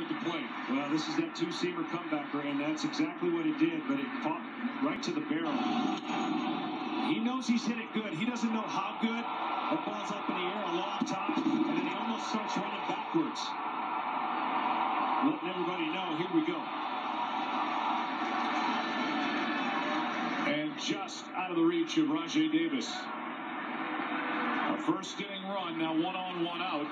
at the plate. Well, this is that two-seamer comebacker, and that's exactly what it did, but it popped right to the barrel. He knows he's hit it good. He doesn't know how good. The ball's up in the air, a long top, and then he almost starts running backwards. Letting everybody know, here we go. And just out of the reach of Rajai Davis. A first inning run, now one on, one out.